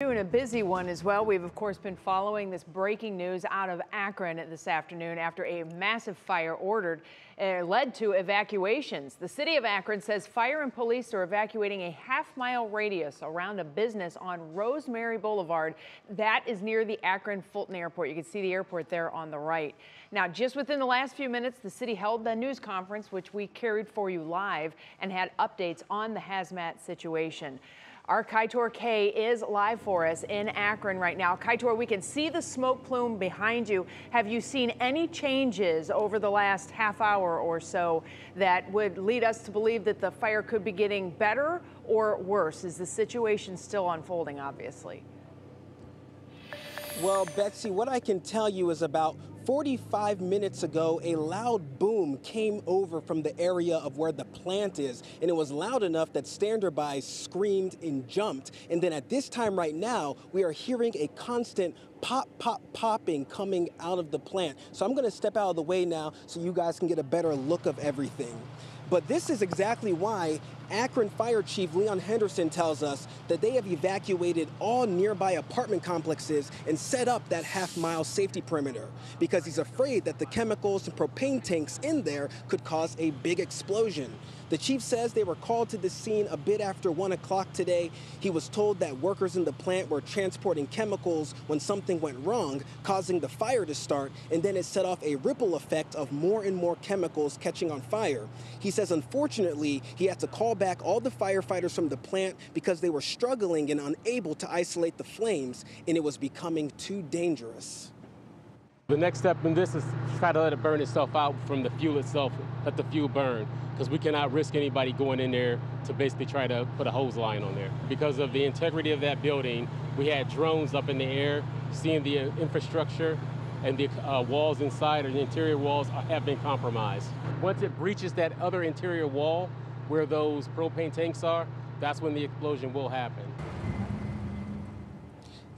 Doing a busy one as well. We've, of course, been following this breaking news out of Akron this afternoon after a massive fire ordered uh, led to evacuations. The city of Akron says fire and police are evacuating a half mile radius around a business on Rosemary Boulevard. That is near the Akron Fulton Airport. You can see the airport there on the right. Now, just within the last few minutes, the city held the news conference, which we carried for you live and had updates on the hazmat situation. Our Kaitor K is live for us in Akron right now. Kaitor, we can see the smoke plume behind you. Have you seen any changes over the last half hour or so that would lead us to believe that the fire could be getting better or worse? Is the situation still unfolding, obviously? Well, Betsy, what I can tell you is about 45 minutes ago, a loud boom came over from the area of where the plant is, and it was loud enough that standby screamed and jumped. And then at this time right now, we are hearing a constant pop, pop, popping coming out of the plant. So I'm going to step out of the way now so you guys can get a better look of everything. But this is exactly why Akron Fire Chief Leon Henderson tells us that they have evacuated all nearby apartment complexes and set up that half mile safety perimeter because he's afraid that the chemicals and propane tanks in there could cause a big explosion. The chief says they were called to the scene a bit after 1 o'clock today. He was told that workers in the plant were transporting chemicals when something went wrong, causing the fire to start, and then it set off a ripple effect of more and more chemicals catching on fire. He says, unfortunately, he had to call back all the firefighters from the plant because they were struggling and unable to isolate the flames, and it was becoming too dangerous. The next step in this is try to let it burn itself out from the fuel itself, let the fuel burn, because we cannot risk anybody going in there to basically try to put a hose line on there. Because of the integrity of that building, we had drones up in the air, seeing the infrastructure and the uh, walls inside or the interior walls have been compromised. Once it breaches that other interior wall where those propane tanks are, that's when the explosion will happen.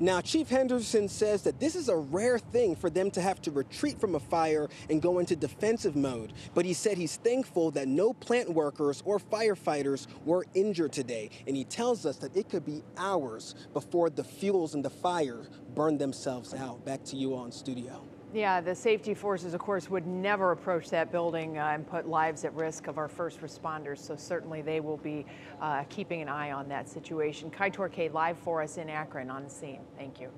Now, Chief Henderson says that this is a rare thing for them to have to retreat from a fire and go into defensive mode. But he said he's thankful that no plant workers or firefighters were injured today. And he tells us that it could be hours before the fuels in the fire burn themselves out. Back to you on studio. Yeah, the safety forces, of course, would never approach that building uh, and put lives at risk of our first responders. So certainly they will be uh, keeping an eye on that situation. Kaitor K live for us in Akron on the scene. Thank you.